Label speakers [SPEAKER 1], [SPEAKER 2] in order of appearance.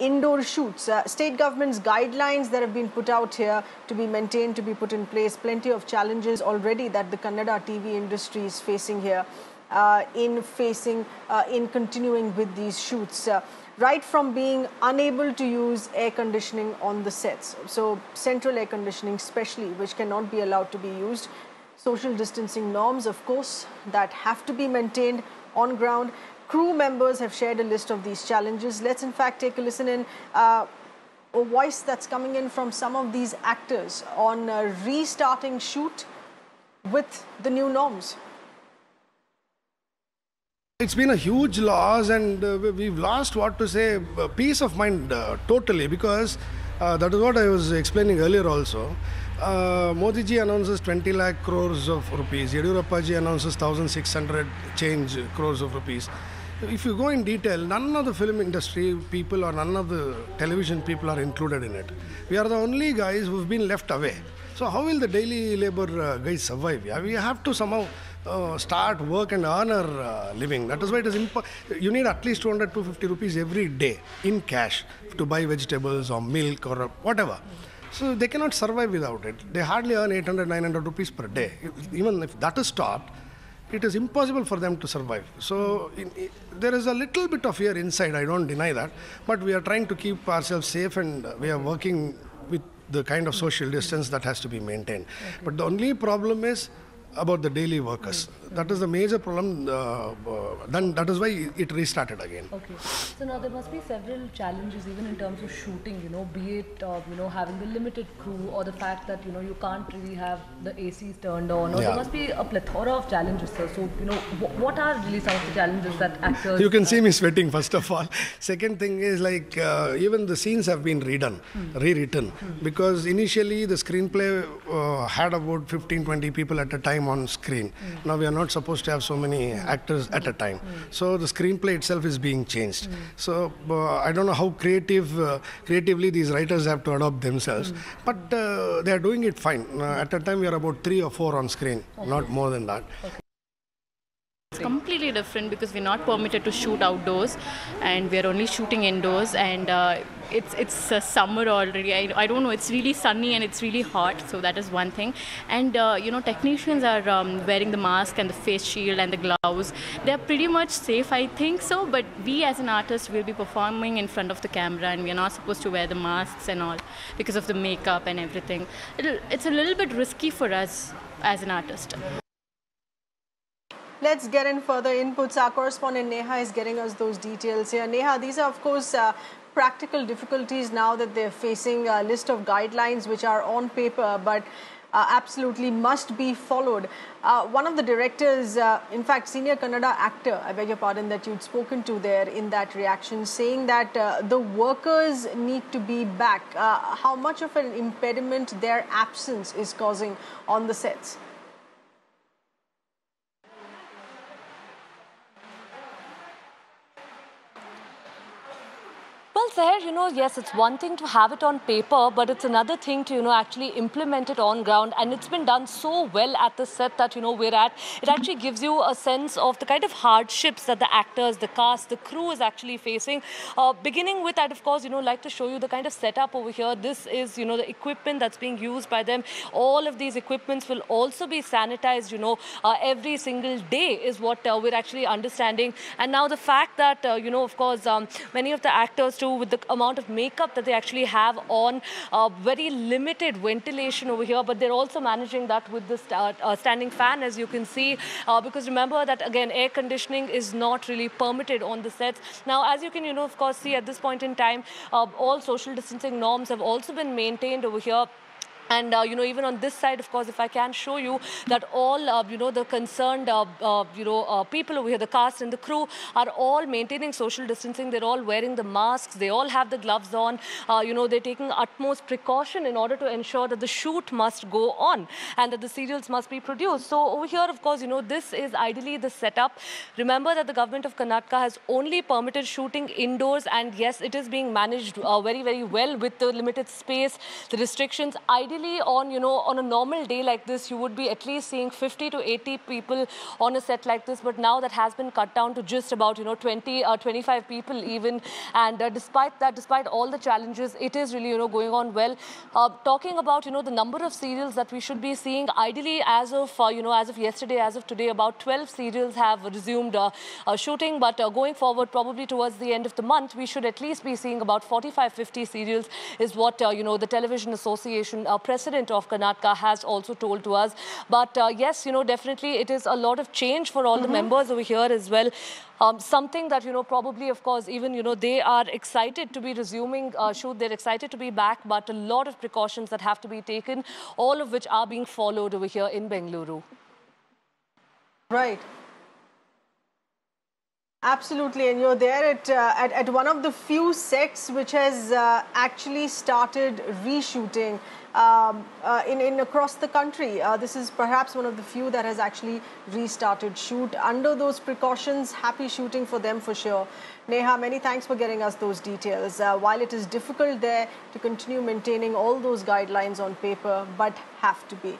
[SPEAKER 1] indoor shoots. Uh, state government's guidelines that have been put out here to be maintained, to be put in place. Plenty of challenges already that the Kannada TV industry is facing here uh, in facing, uh, in continuing with these shoots. Uh, right from being unable to use air conditioning on the sets. So central air conditioning especially, which cannot be allowed to be used. Social distancing norms, of course, that have to be maintained on ground. Crew members have shared a list of these challenges. Let's in fact take a listen in uh, a voice that's coming in from some of these actors on restarting shoot with the new norms.
[SPEAKER 2] It's been a huge loss, and uh, we've lost what to say uh, peace of mind uh, totally because uh, that is what I was explaining earlier also. Uh, Modi ji announces 20 lakh crores of rupees, Yediyurappa ji announces 1600 change crores of rupees. If you go in detail, none of the film industry people or none of the television people are included in it. We are the only guys who've been left away. So, how will the daily labor uh, guys survive? We have to somehow uh, start work and earn our uh, living. That is why it is important. you need at least 200 250 rupees every day in cash to buy vegetables or milk or whatever. So they cannot survive without it. They hardly earn 800 900 rupees per day. Even if that is stopped, it is impossible for them to survive. So in, in, there is a little bit of fear inside, I don't deny that, but we are trying to keep ourselves safe and we are working with the kind of social distance that has to be maintained. Okay. But the only problem is about the daily workers. That is the major problem. Uh, uh, then that is why it restarted again.
[SPEAKER 3] Okay. So now there must be several challenges, even in terms of shooting. You know, be it uh, you know having the limited crew, or the fact that you know you can't really have the ACs turned on. Or yeah. there must be a plethora of challenges, sir. So you know, what are really some of the challenges that actors?
[SPEAKER 2] You can see me sweating first of all. Second thing is like uh, even the scenes have been redone, hmm. rewritten, hmm. because initially the screenplay uh, had about 15, 20 people at a time on screen. Hmm. Now we are not supposed to have so many actors at a time. So the screenplay itself is being changed. So uh, I don't know how creative, uh, creatively these writers have to adopt themselves, but uh, they are doing it fine. Uh, at a time, we are about three or four on screen, okay. not more than that. Okay.
[SPEAKER 4] It's completely different because we're not permitted to shoot outdoors and we're only shooting indoors and uh, it's it's uh, summer already. I, I don't know. It's really sunny and it's really hot so that is one thing. And uh, you know technicians are um, wearing the mask and the face shield and the gloves. They're pretty much safe I think so but we as an artist will be performing in front of the camera and we're not supposed to wear the masks and all because of the makeup and everything. It'll, it's a little bit risky for us as an artist.
[SPEAKER 1] Let's get in further inputs. Our correspondent Neha is getting us those details here. Neha, these are, of course, uh, practical difficulties now that they're facing a list of guidelines which are on paper, but uh, absolutely must be followed. Uh, one of the directors, uh, in fact, senior Kannada actor, I beg your pardon, that you'd spoken to there in that reaction, saying that uh, the workers need to be back. Uh, how much of an impediment their absence is causing on the sets?
[SPEAKER 3] Well, you know, yes, it's one thing to have it on paper, but it's another thing to, you know, actually implement it on ground. And it's been done so well at the set that, you know, we're at. It actually gives you a sense of the kind of hardships that the actors, the cast, the crew is actually facing. Uh, beginning with, I'd of course, you know, like to show you the kind of setup over here. This is, you know, the equipment that's being used by them. All of these equipments will also be sanitized, you know, uh, every single day is what uh, we're actually understanding. And now the fact that, uh, you know, of course, um, many of the actors too, the amount of makeup that they actually have on, uh, very limited ventilation over here, but they're also managing that with the uh, uh, standing fan, as you can see, uh, because remember that, again, air conditioning is not really permitted on the sets. Now, as you can, you know, of course, see at this point in time, uh, all social distancing norms have also been maintained over here. And, uh, you know, even on this side, of course, if I can show you that all, uh, you know, the concerned, uh, uh you know, uh, people over here, the cast and the crew are all maintaining social distancing. They're all wearing the masks. They all have the gloves on. Uh, you know, they're taking utmost precaution in order to ensure that the shoot must go on and that the serials must be produced. So over here, of course, you know, this is ideally the setup. Remember that the government of Karnataka has only permitted shooting indoors. And yes, it is being managed very, very well with the limited space, the restrictions. Ideally, on, you know, on a normal day like this, you would be at least seeing 50 to 80 people on a set like this. But now that has been cut down to just about, you know, 20 or uh, 25 people even. And uh, despite that, despite all the challenges, it is really, you know, going on well. Uh, talking about, you know, the number of serials that we should be seeing, ideally as of, uh, you know, as of yesterday, as of today, about 12 serials have resumed uh, uh, shooting. But going forward, probably towards the end of the month, we should at least be seeing about 45, 50 serials is what, you know, the Television Association president of Karnataka has also told to us. But yes, you know, definitely it is a lot of change for all mm -hmm. the mm-hmm. members over here as well. Um, something that, you know, probably, of course, even, you know, they are excited to be resuming uh, shoot. They're excited to be back, but a lot of precautions that have to be taken, all of which are being followed over here in Bengaluru.
[SPEAKER 1] Right. Absolutely, and you're there at, uh, at, at, one of the few sets which has uh, actually started reshooting um, uh, in, in across the country. Uh, this is perhaps one of the few that has actually restarted shoot under those precautions. Happy shooting for them for sure. Neha, many thanks for getting us those details. Uh, while it is difficult there to continue maintaining all those guidelines on paper, but have to be.